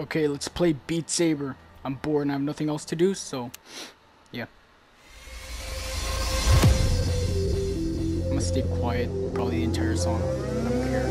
Okay, let's play Beat Saber. I'm bored and I have nothing else to do, so yeah. I'm gonna stay quiet probably the entire song. I don't care.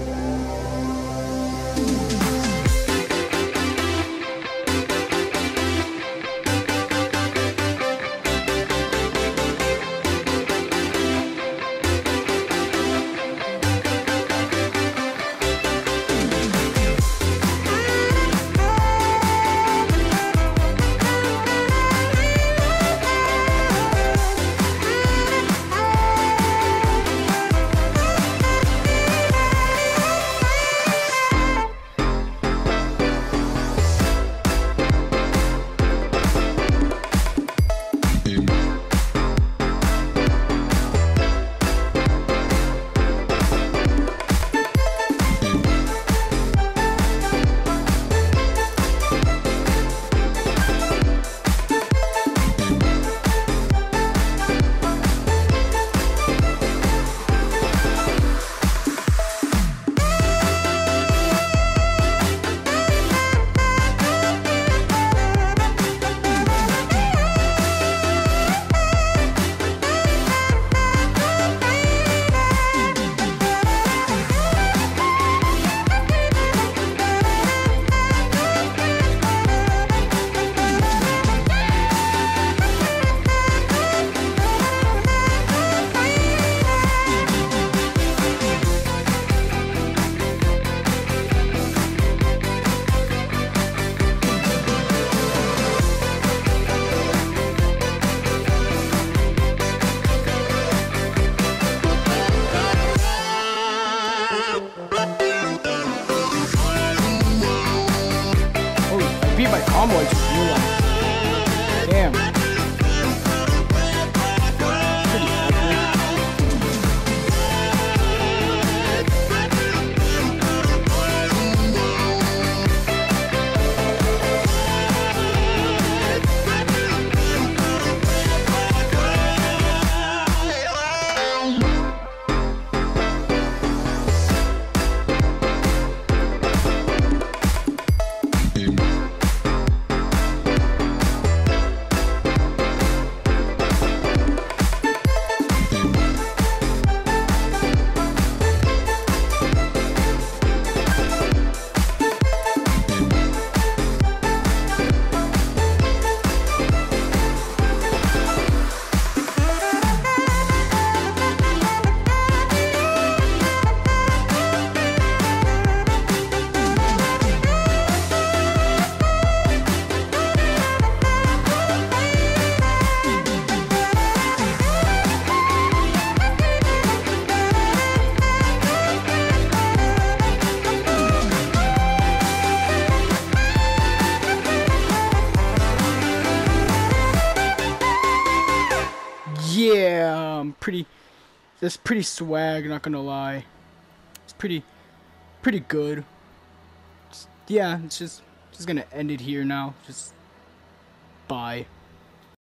Beat my combo, I just realized. Damn. Yeah, I'm pretty. That's pretty swag. Not gonna lie. It's pretty, pretty good. Yeah, it's just just gonna end it here now. Just bye.